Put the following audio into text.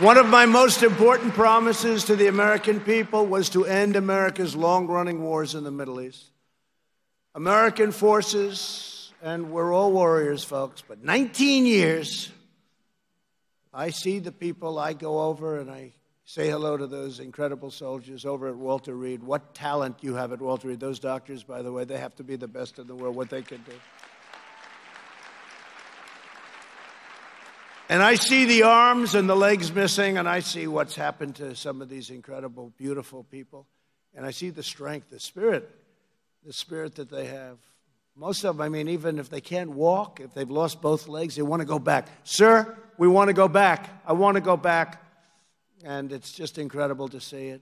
One of my most important promises to the American people was to end America's long running wars in the Middle East. American forces, and we're all warriors, folks, but 19 years, I see the people, I go over and I say hello to those incredible soldiers over at Walter Reed. What talent you have at Walter Reed. Those doctors, by the way, they have to be the best in the world, what they can do. And I see the arms and the legs missing, and I see what's happened to some of these incredible, beautiful people. And I see the strength, the spirit, the spirit that they have. Most of them, I mean, even if they can't walk, if they've lost both legs, they want to go back. Sir, we want to go back. I want to go back. And it's just incredible to see it.